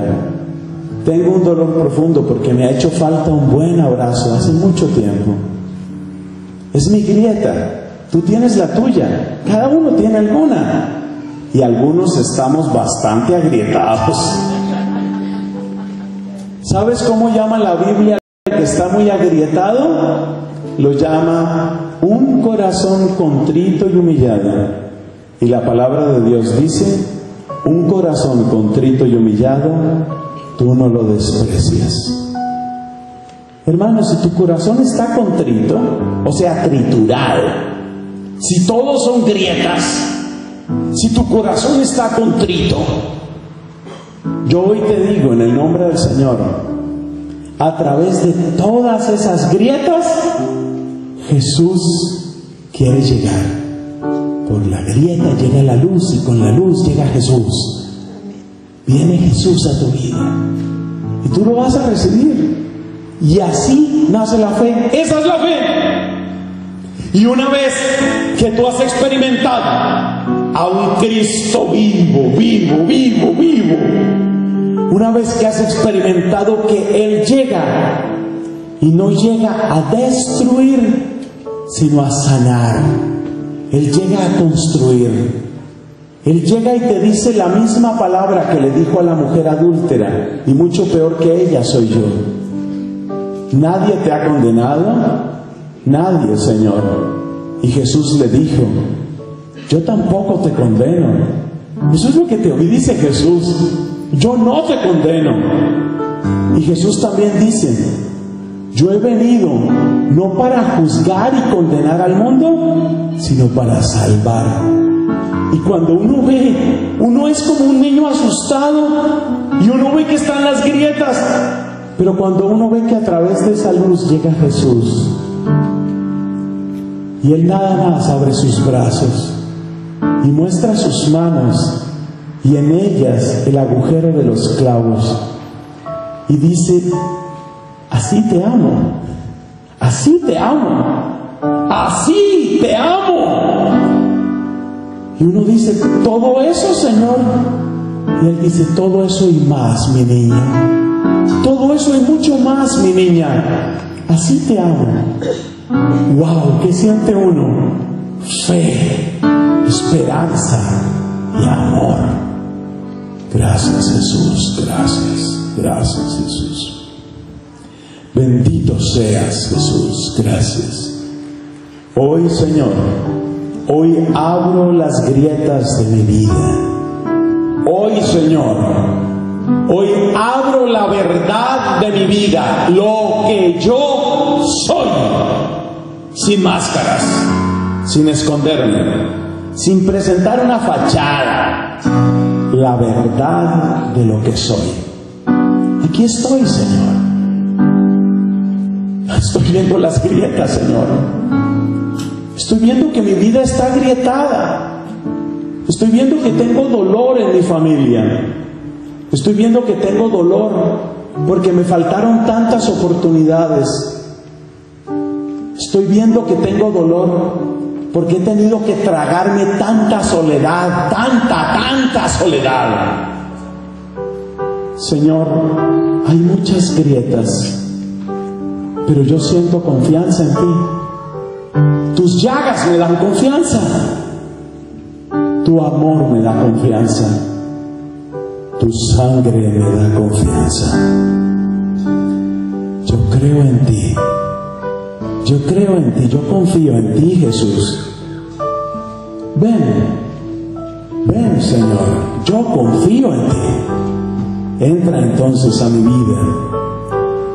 Tengo un dolor profundo porque me ha hecho falta un buen abrazo hace mucho tiempo. Es mi grieta. Tú tienes la tuya. Cada uno tiene alguna. Y algunos estamos bastante agrietados. ¿Sabes cómo llama la Biblia al que está muy agrietado? Lo llama un corazón contrito y humillado. Y la palabra de Dios dice, un corazón contrito y humillado, tú no lo desprecias. Hermano, si tu corazón está contrito, o sea, triturado, si todos son grietas, si tu corazón está contrito, yo hoy te digo en el nombre del Señor, a través de todas esas grietas, Jesús quiere llegar. Por la grieta llega la luz y con la luz llega Jesús. Viene Jesús a tu vida y tú lo vas a recibir. Y así nace la fe. Esa es la fe. Y una vez que tú has experimentado a un Cristo vivo, vivo, vivo, vivo, una vez que has experimentado que Él llega y no llega a destruir, sino a sanar él llega a construir. Él llega y te dice la misma palabra que le dijo a la mujer adúltera, y mucho peor que ella soy yo. Nadie te ha condenado, nadie, Señor. Y Jesús le dijo, yo tampoco te condeno. Eso es lo que te dice Jesús. Yo no te condeno. Y Jesús también dice, yo he venido no para juzgar y condenar al mundo, sino para salvar. Y cuando uno ve, uno es como un niño asustado y uno ve que están las grietas, pero cuando uno ve que a través de esa luz llega Jesús y Él nada más abre sus brazos y muestra sus manos y en ellas el agujero de los clavos y dice, así te amo, así te amo, así te amo. Y uno dice, todo eso, Señor. Y Él dice, todo eso y más, mi niña. Todo eso y mucho más, mi niña. Así te amo. Wow, ¿qué siente uno? Fe, esperanza y amor. Gracias Jesús, gracias, gracias Jesús. Bendito seas Jesús, gracias. Hoy Señor, hoy abro las grietas de mi vida. Hoy Señor, hoy abro la verdad de mi vida, lo que yo soy, sin máscaras, sin esconderme, sin presentar una fachada, la verdad de lo que soy. Aquí estoy, Señor. Estoy viendo las grietas, Señor. Estoy viendo que mi vida está agrietada. Estoy viendo que tengo dolor en mi familia. Estoy viendo que tengo dolor porque me faltaron tantas oportunidades. Estoy viendo que tengo dolor porque he tenido que tragarme tanta soledad, tanta, tanta soledad. Señor, hay muchas grietas pero yo siento confianza en ti. Tus llagas me dan confianza. Tu amor me da confianza. Tu sangre me da confianza. Yo creo en ti. Yo creo en ti. Yo confío en ti, Jesús. Ven. Ven, Señor. Yo confío en ti. Entra entonces a mi vida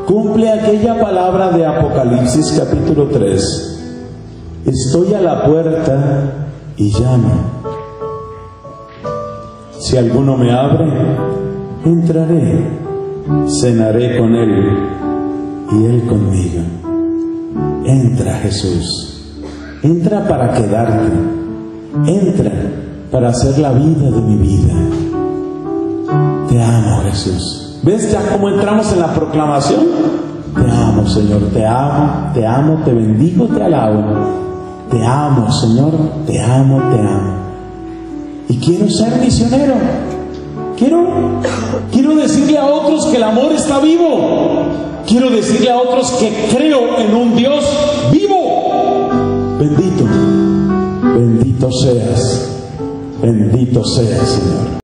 cumple aquella palabra de Apocalipsis capítulo 3. Estoy a la puerta y llamo. Si alguno me abre, entraré, cenaré con él y él conmigo. Entra Jesús, entra para quedarte, entra para hacer la vida de mi vida. Te amo Jesús. ¿Ves ya cómo entramos en la proclamación? Te amo, Señor, te amo, te amo, te bendigo, te alabo. Te amo, Señor, te amo, te amo. Y quiero ser misionero. Quiero, quiero decirle a otros que el amor está vivo. Quiero decirle a otros que creo en un Dios vivo. Bendito, bendito seas, bendito seas, Señor.